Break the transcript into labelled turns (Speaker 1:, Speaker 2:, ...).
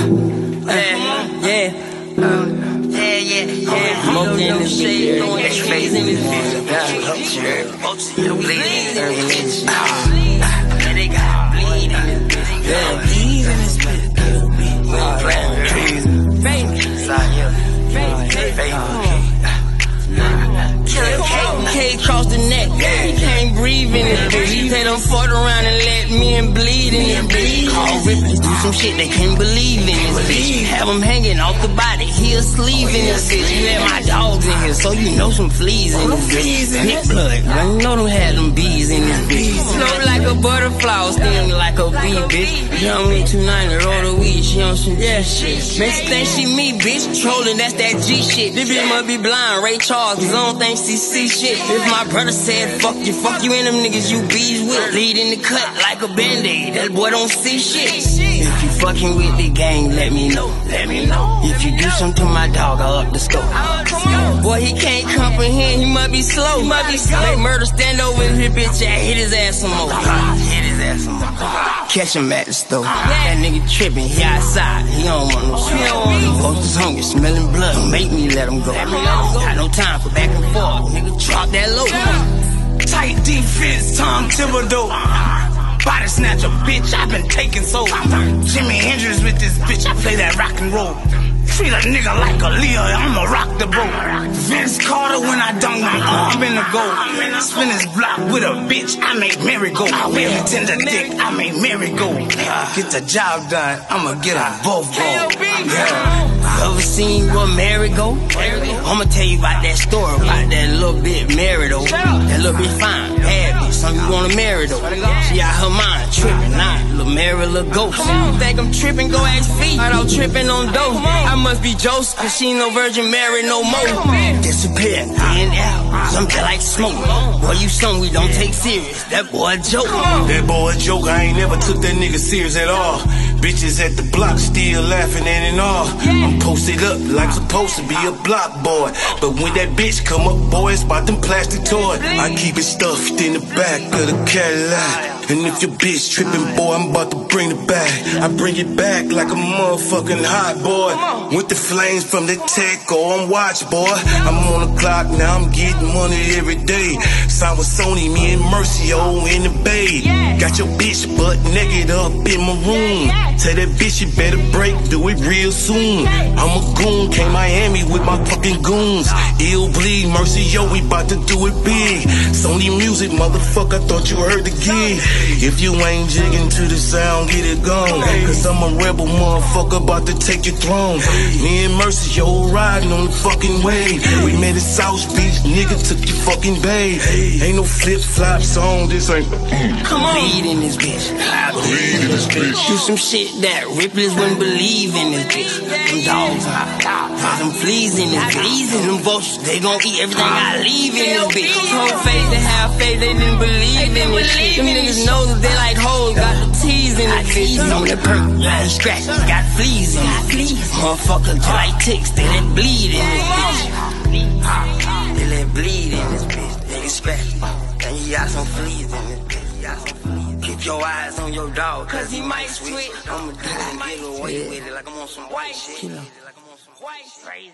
Speaker 1: Yeah, yeah. Um, yeah, yeah, yeah. Smoking in the shade, throwing trees in this bitch. Bleeding, urban Yeah, they got bleed in this bitch. Yeah, bleed in this bitch. Playing Fake. Side, yeah. Fake. Fake. K across the neck. He can't breathe in this bitch. He take them fought around and let men bleed in this bitch. Call Ripley, do some shit they can't believe in this bitch. Have him hanging off the body, he asleep in this bitch. You let my dogs in here, so you know some fleas in this bitch. Big blood, I know them had them bees in this bitch. Flow like a butterfly, sting a bee, bitch. Young me 290, roll the weed, she on some yeah shit. Makes she think she me, bitch. Trolling, that's that G shit. This bitch must be blind, Ray Charles, cause I don't think she see shit. If my brother said fuck you, fuck you and them niggas you bees with. Lead in the cut like a band-aid, that boy don't see shit. If you fucking with the gang, let me know, let me know. If you do something to my dog, I'll up the scope. Boy, he can't comprehend, he must be slow. He must be slow. Make murder stand over his bitch ass, hit his ass some more. Catch him at the store. That nigga tripping, he outside, he don't want no smoke. He don't want no Folks is hungry, smelling blood, don't make me let him go. Got no time for back and forth, nigga, drop that low.
Speaker 2: Tight defense, Tom Thibodeau. Body snatcher, bitch, I've been taking so. Jimi Hendrix with this bitch, I play that rock and roll. Treat a nigga like a Leo, I'ma rock the boat. Vince Carter when I dunk my arm in the goal. Spin his block with a bitch, I make Mary go. Baby tender dick, I make Mary go. Get the job done, I'ma get them both go. Yeah.
Speaker 1: Ever seen what Mary go? I'ma tell you about that story, about that little bit Mary though. That little bit fine, some you wanna marry though. She out her mind, tripping, nah, little Mary, little ghost. You think I'm tripping, go ask feet. I don't tripping on dope. I must be Joseph, cause she ain't no Virgin Mary no more. Disappear, in and out, something like smoke. Boy, you some we don't take serious, that boy a joke.
Speaker 3: That boy a joke, I ain't never took that nigga serious at all. Bitches at the block still laughing at and all. I'm posted up like supposed to be a block boy. But when that bitch come up, boy, it's about them plastic toys. I keep it stuffed in the back of the Cadillac. And if your bitch tripping, boy, I'm about to bring it back. I bring it back like a motherfucking hot boy. With the flames from the tech oh, on watch, boy. I'm on the clock now, I'm getting money every day. Signed was Sony, me and Mercio in the bay. Got your bitch butt naked up in my room. Tell that bitch you better break, do it real soon. I'm a goon, came Miami with my fucking goons. Ill bleed, Mercio, we bout to do it music, motherfucker, thought you heard the gig. If you ain't jigging to the sound, get it gone. Cause I'm a rebel motherfucker, about to take your throne. Me and Mercio, riding on the fucking wave. We made at South Beach, nigga took your fucking babe. Ain't no flip flops on this, ain't.
Speaker 1: Come on. Bleed in this bitch. I bleed in this bitch. Do some shit that Ripley's wouldn't believe in this bitch. Them dogs, got them fleas in this bitch. And them vultures, they gon' eat everything I leave in this bitch. Whole face to have faith, they didn't believe in this shit. Them niggas know that they like hoes, got the teas in this bitch. On the perk, got scratch, got fleas in bitch. Motherfucker, like ticks, they let bleed in this bitch. They let bleed in this bitch. They get scratched. And you got some fleas in this bitch. You got some fleas. Keep your eyes on your dog, cause he might switch. I'ma do it and get away with it like I'm on some white shit. Like I'm on some white crazy.